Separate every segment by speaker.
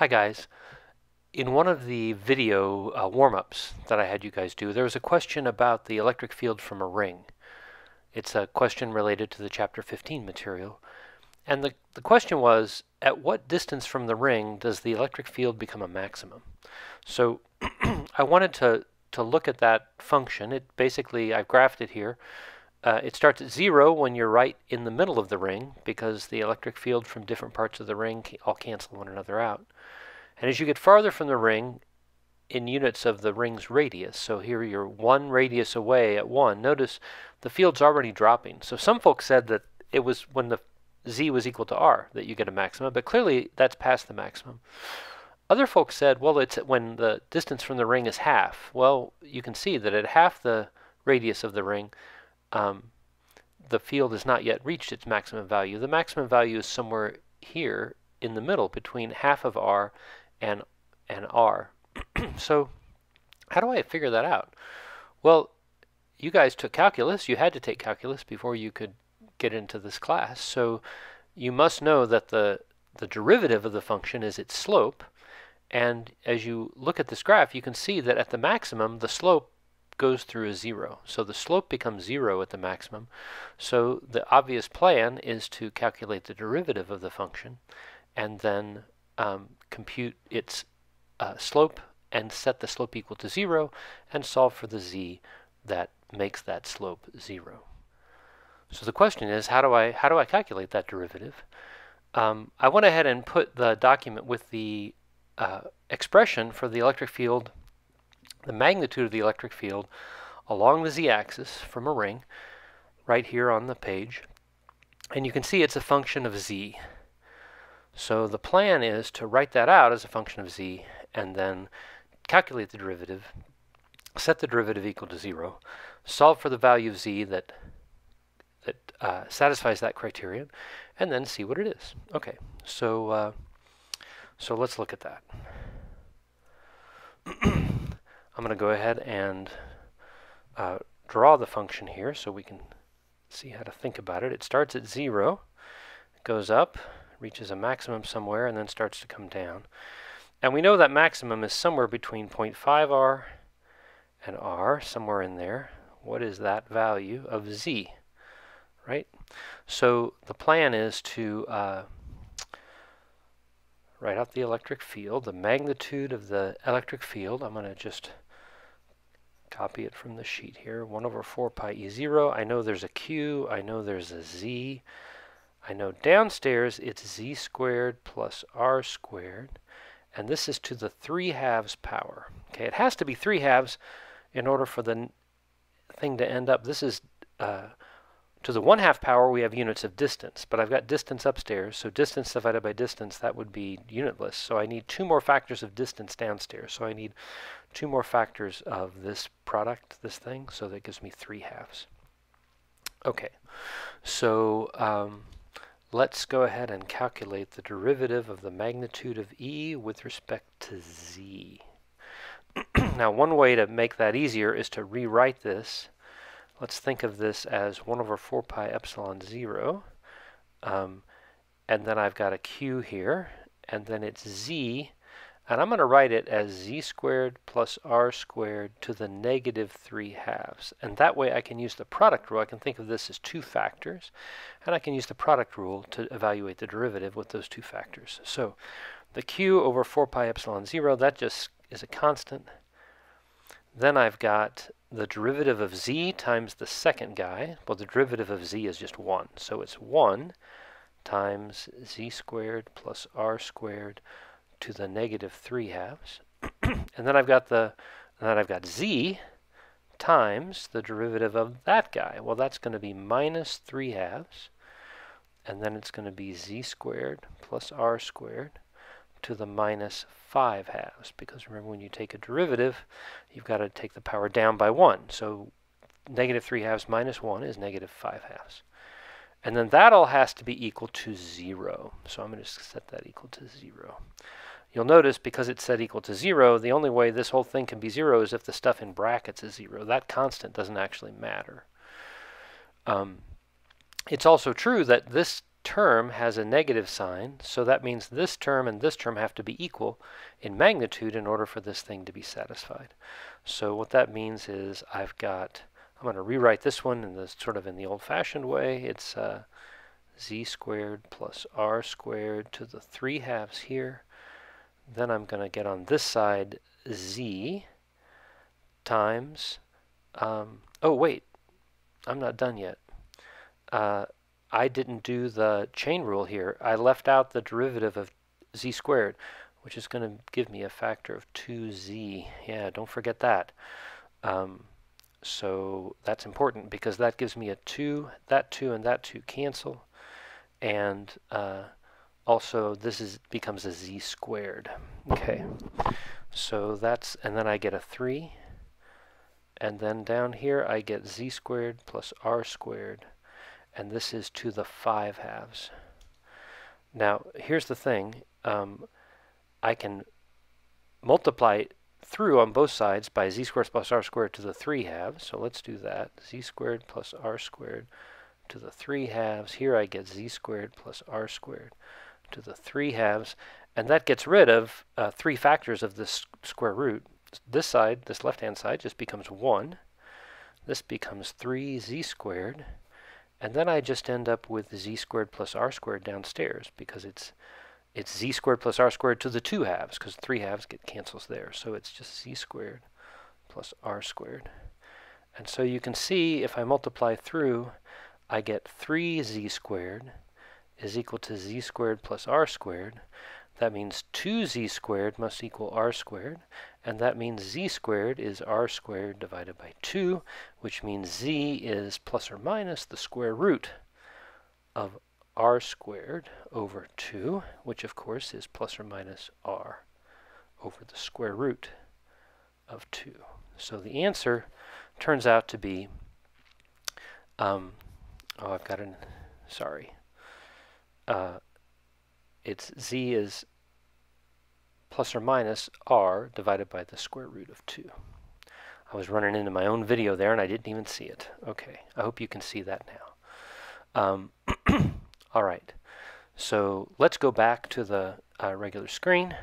Speaker 1: Hi guys. In one of the video uh, warm-ups that I had you guys do, there was a question about the electric field from a ring. It's a question related to the chapter 15 material. And the, the question was, at what distance from the ring does the electric field become a maximum? So I wanted to, to look at that function. It basically, I've graphed it here. Uh, it starts at zero when you're right in the middle of the ring because the electric field from different parts of the ring all cancel one another out. And as you get farther from the ring, in units of the ring's radius, so here you're one radius away at one, notice the field's already dropping. So some folks said that it was when the z was equal to r that you get a maximum, but clearly that's past the maximum. Other folks said, well, it's when the distance from the ring is half. Well, you can see that at half the radius of the ring, um, the field has not yet reached its maximum value. The maximum value is somewhere here in the middle between half of r and, and R. so how do I figure that out? Well, you guys took calculus. You had to take calculus before you could get into this class. So you must know that the, the derivative of the function is its slope. And as you look at this graph, you can see that at the maximum, the slope goes through a zero. So the slope becomes zero at the maximum. So the obvious plan is to calculate the derivative of the function and then um, compute its uh, slope and set the slope equal to zero and solve for the z that makes that slope zero. So the question is, how do I how do I calculate that derivative? Um, I went ahead and put the document with the uh, expression for the electric field, the magnitude of the electric field along the z-axis from a ring right here on the page. And you can see it's a function of z. So the plan is to write that out as a function of z and then calculate the derivative, set the derivative equal to 0, solve for the value of z that, that uh, satisfies that criterion, and then see what it is. Okay, so, uh, so let's look at that. I'm going to go ahead and uh, draw the function here so we can see how to think about it. It starts at 0, goes up, reaches a maximum somewhere and then starts to come down. And we know that maximum is somewhere between 0.5r and r, somewhere in there. What is that value of z, right? So the plan is to uh, write out the electric field, the magnitude of the electric field. I'm going to just copy it from the sheet here. 1 over 4 pi e0. I know there's a q. I know there's a z. I know downstairs it's z squared plus r squared, and this is to the 3 halves power. Okay, it has to be 3 halves in order for the thing to end up. This is uh, to the 1 half power, we have units of distance, but I've got distance upstairs, so distance divided by distance, that would be unitless. So I need two more factors of distance downstairs. So I need two more factors of this product, this thing, so that gives me 3 halves. Okay, so um, Let's go ahead and calculate the derivative of the magnitude of E with respect to Z. now one way to make that easier is to rewrite this. Let's think of this as 1 over 4 pi epsilon 0. Um, and then I've got a Q here, and then it's Z and I'm going to write it as z squared plus r squared to the negative 3 halves. And that way I can use the product rule. I can think of this as two factors. And I can use the product rule to evaluate the derivative with those two factors. So the q over 4 pi epsilon 0, that just is a constant. Then I've got the derivative of z times the second guy. Well, the derivative of z is just 1. So it's 1 times z squared plus r squared to the negative 3 halves. and then I've got the then I've got z times the derivative of that guy. Well, that's going to be minus 3 halves. And then it's going to be z squared plus r squared to the minus 5 halves. Because remember, when you take a derivative, you've got to take the power down by 1. So negative 3 halves minus 1 is negative 5 halves. And then that all has to be equal to 0. So I'm going to set that equal to 0. You'll notice because it's set equal to 0, the only way this whole thing can be 0 is if the stuff in brackets is 0. That constant doesn't actually matter. Um, it's also true that this term has a negative sign, so that means this term and this term have to be equal in magnitude in order for this thing to be satisfied. So what that means is I've got, I'm going to rewrite this one in the sort of in the old-fashioned way. It's uh, z squared plus r squared to the 3 halves here. Then I'm going to get on this side z times, um, oh wait, I'm not done yet. Uh, I didn't do the chain rule here. I left out the derivative of z squared, which is going to give me a factor of 2z. Yeah, don't forget that. Um, so that's important because that gives me a 2, that 2 and that 2 cancel. And uh, also this is becomes a z squared. Okay, so that's, and then I get a 3. And then down here I get z squared plus r squared and this is to the 5 halves. Now, here's the thing. Um, I can multiply through on both sides by z squared plus r squared to the 3 halves. So let's do that. z squared plus r squared to the 3 halves. Here I get z squared plus r squared to the 3 halves. And that gets rid of uh, three factors of this square root. This side, this left-hand side, just becomes 1. This becomes 3z squared. And then I just end up with z squared plus r squared downstairs because it's it's z squared plus r squared to the 2 halves because 3 halves get cancels there. So it's just z squared plus r squared. And so you can see if I multiply through, I get 3z squared is equal to z squared plus r squared. That means 2z squared must equal r squared, and that means z squared is r squared divided by 2, which means z is plus or minus the square root of r squared over 2, which of course is plus or minus r over the square root of 2. So the answer turns out to be, um, oh, I've got an, sorry, uh, it's z is plus or minus r divided by the square root of 2. I was running into my own video there and I didn't even see it. Okay, I hope you can see that now. Um, all right, so let's go back to the uh, regular screen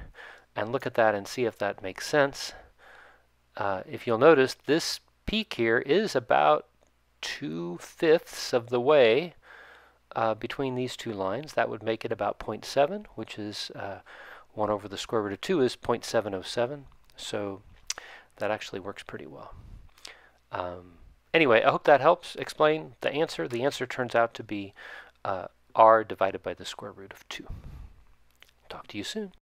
Speaker 1: and look at that and see if that makes sense. Uh, if you'll notice, this peak here is about two-fifths of the way uh, between these two lines. That would make it about 0.7, which is uh, 1 over the square root of 2 is 0.707. So that actually works pretty well. Um, anyway, I hope that helps explain the answer. The answer turns out to be uh, r divided by the square root of 2. Talk to you soon.